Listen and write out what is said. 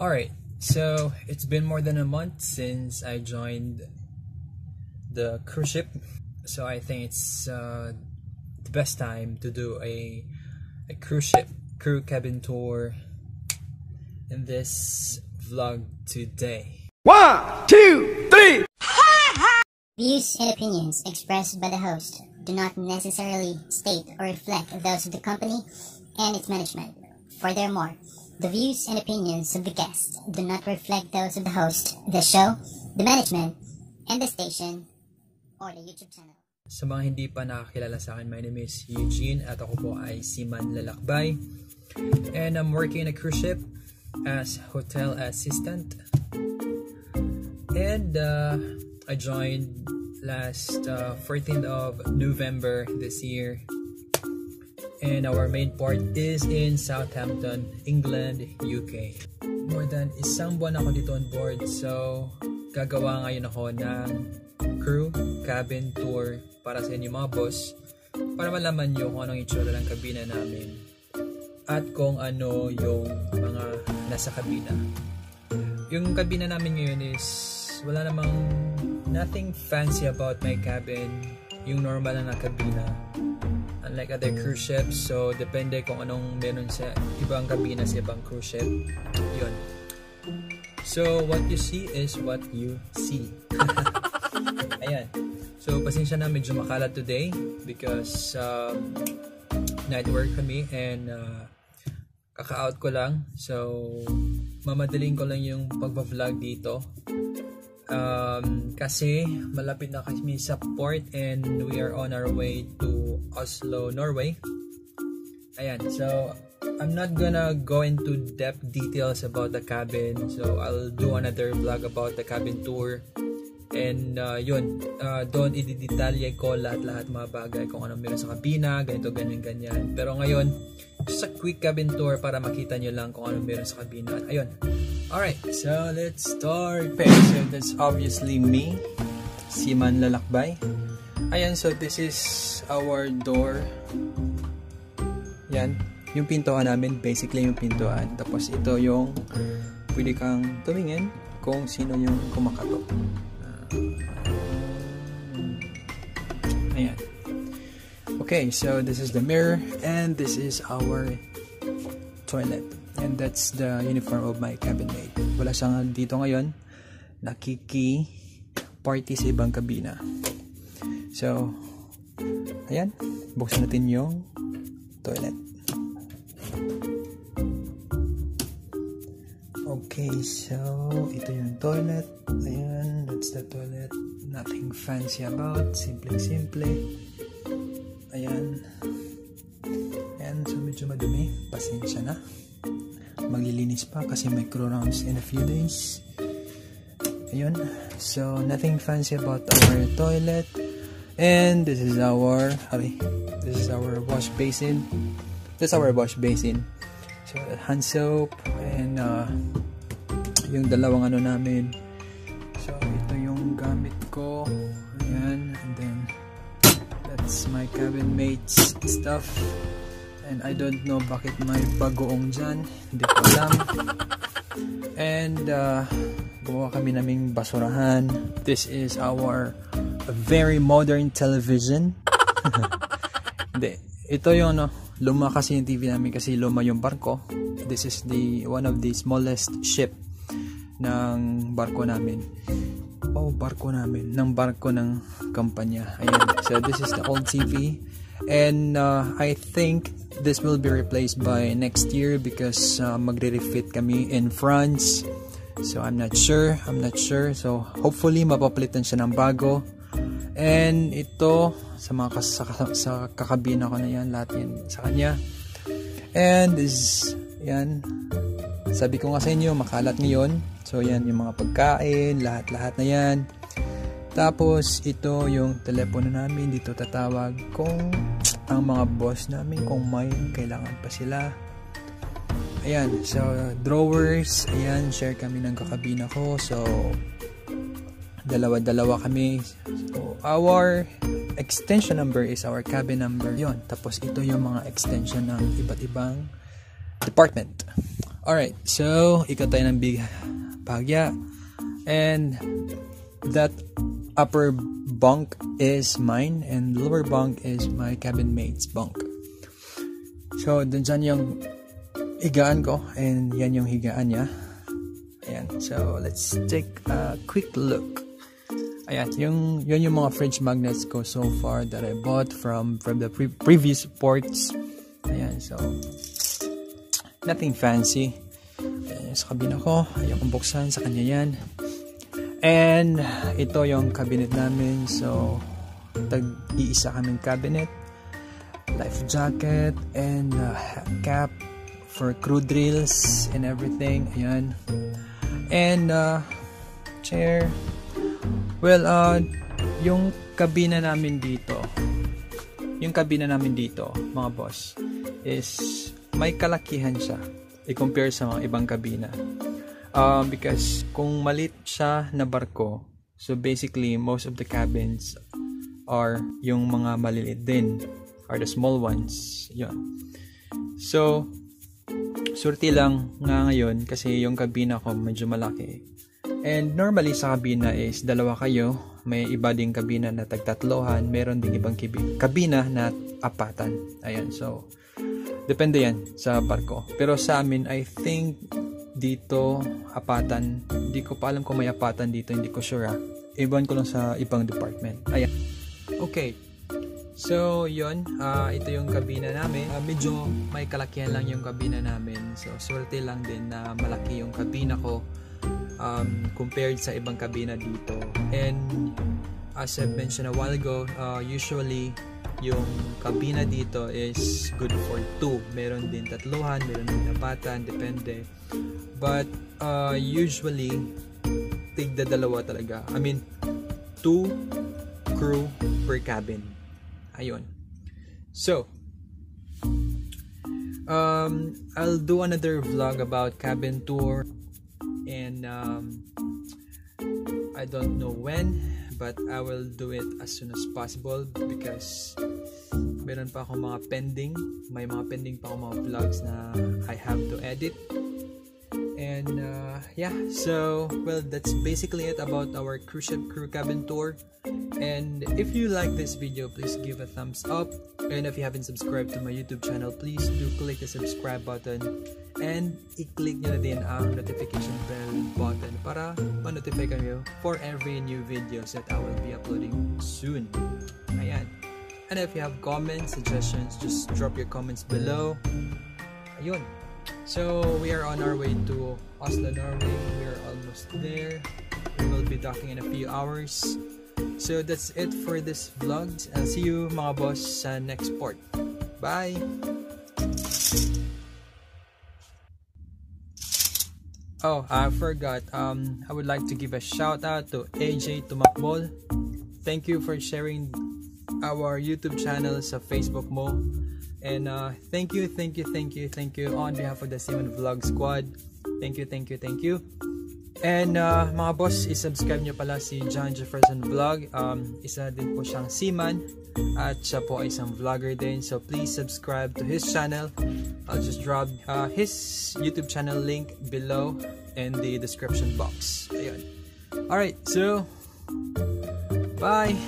Alright, so it's been more than a month since I joined the cruise ship. So I think it's uh, the best time to do a, a cruise ship crew cabin tour in this vlog today. One, two, three. Views and opinions expressed by the host do not necessarily state or reflect those of the company and its management. Furthermore, the views and opinions of the guests do not reflect those of the host, the show, the management, and the station or the YouTube channel. Sa mga hindi pa nakakilala sa akin, my name is Eugene at ako po ay Siman Lalakbay. And I'm working in a cruise ship as hotel assistant. And uh, I joined last uh, 14th of November this year. And our main port is in Southampton, England, UK. More than isang buwan ako dito on board. So, gagawa ngayon ako ng crew cabin tour para sa inyo mga boss para malaman nyo kung anong itsura ng kabina namin at kung ano yung mga nasa kabina. Yung kabina namin ngayon is wala namang nothing fancy about my cabin. Yung normal na kabina. Unlike other cruise ships, so depende kung anong meron sa ibang kabina sa ibang cruise ship. Yun. So, what you see is what you see. Ayan. So, pasensya na medyo makalat today because um, night work kami and uh, kaka-out ko lang. So, mamadaling ko lang yung pagbablog dito. Um, kasi malapit na kami sa port and we are on our way to Oslo, Norway. Ayan, so I'm not gonna go into depth details about the cabin. So I'll do another vlog about the cabin tour. And uh, yun, uh, doon ididetalye ko lahat-lahat mga bagay kung ano meron sa kabina, ganito, ganyan, ganyan. Pero ngayon, just quick cabin tour para makita nyo lang kung ano meron sa kabina. Ayun. Alright, so let's start. Okay, so that's obviously me, Siman Lalakbay. Ayan, so this is our door. Yan, yung pintuan namin, basically yung pintuan. Tapos ito yung pwede kang tumingin kung sino yung kumakatok. Ayan. Okay, so this is the mirror and this is our toilet. And that's the uniform of my cabin mate. Wala siyang dito ngayon. Nakiki party sa ibang kabina. So, ayan. Buksan natin yung toilet. Okay, so ito yung toilet. Ayan, that's the toilet. Nothing fancy about. Simple-simple. Ayan. Ayan, so medyo madumi. Pasensya na. Maglilinis pa kasi may crew rounds in a few days. Ayun. So, nothing fancy about our toilet. And this is our, sorry, this is our wash basin. This is our wash basin. So, hand soap and uh, yung dalawang ano namin. So, ito yung gamit ko. Ayan. And then, that's my cabin mate's stuff. And I don't know bakit may bagoong dyan. Hindi ko alam. And, uh, gumawa kami naming basurahan. This is our very modern television. Hindi. Ito yung ano, luma kasi yung TV namin kasi luma yung barko. This is the one of the smallest ship ng barko namin. Oh, barko namin. Ng barko ng kampanya. Ayan. So, this is the old TV. And uh, I think this will be replaced by next year because uh, magre-refit kami in France. So, I'm not sure. I'm not sure. So, hopefully, mapapalitan siya ng bago. And ito, sa mga kas sa, sa kakabina ko na yan, lahat yan sa kanya. And this, yan. Sabi ko nga sa inyo, makalat ngayon. So, yan yung mga pagkain, lahat-lahat na yan. Tapos, ito yung telepono namin. Dito tatawag kung ang mga boss namin, kung may kailangan pa sila. Ayan, so, drawers. Ayan, share kami ng kakabina ko. So, dalawa-dalawa kami. So, our extension number is our cabin number. Yon. Tapos ito yung mga extension ng iba't ibang department. Alright, so ikot tayo ng big bahagya. And that upper bunk is mine and lower bunk is my cabin mate's bunk. So, dun dyan yung higaan ko and yan yung higaan niya. Ayan, so let's take a quick look. Ayan, yung, yun yung mga fridge magnets ko so far that I bought from from the pre previous ports. Ayan, so nothing fancy. Ayan, sa kabina ko, ayaw kong buksan, sa kanya yan. And ito yung cabinet namin. So, tag-iisa kaming cabinet. Life jacket and uh, cap for crew drills and everything. Ayan. And uh, chair. Well, uh, yung kabina namin dito, yung kabina namin dito, mga boss, is may kalakihan siya i-compare sa mga ibang kabina. Um, because kung malit siya na barko, so basically most of the cabins are yung mga maliliit din, are the small ones. Yun. So, surti lang nga ngayon kasi yung kabina ko medyo malaki. And normally sa kabina is dalawa kayo, may iba ding kabina na tagtatlohan, meron ding ibang kabina na apatan. Ayan, so depende yan sa barko. Pero sa amin, I think dito apatan. Hindi ko pa alam kung may apatan dito, hindi ko sure ah. Iban ko lang sa ibang department. Ayan. Okay. So, yon uh, ito yung kabina namin. Uh, medyo may kalakihan lang yung kabina namin. So, swerte lang din na malaki yung kabina ko um, compared sa ibang kabina dito. And, as I mentioned a while ago, uh, usually, yung kabina dito is good for two. Meron din tatluhan, meron din napatan, depende. But uh, usually, tigda dalawa talaga. I mean, two crew per cabin. Ayun. So, um, I'll do another vlog about cabin tour and um, I don't know when but I will do it as soon as possible because meron pa akong mga pending. May mga pending pa akong mga vlogs na I have to edit. And uh, yeah. So well that's basically it about our cruise ship crew cabin tour and if you like this video please give a thumbs up and if you haven't subscribed to my youtube channel please do click the subscribe button and i-click nyo na din ang notification bell button para ma-notify kayo for every new videos that I will be uploading soon. Ayan. And if you have comments, suggestions, just drop your comments below. Ayun. So, we are on our way to Oslo, Norway. We are almost there. We will be docking in a few hours. So, that's it for this vlog. I'll see you mga boss sa next part. Bye! Oh, I forgot. Um, I would like to give a shout out to AJ Tumakbol. Thank you for sharing our YouTube channel sa Facebook mo. And uh, thank you, thank you, thank you, thank you on behalf of the Simon Vlog Squad. Thank you, thank you, thank you. And uh, mga boss, isubscribe nyo pala si John Jefferson Vlog. Um, isa din po siyang seaman at siya po ay isang vlogger din. So please subscribe to his channel. I'll just drop uh, his YouTube channel link below in the description box. Ayun. Alright, so bye!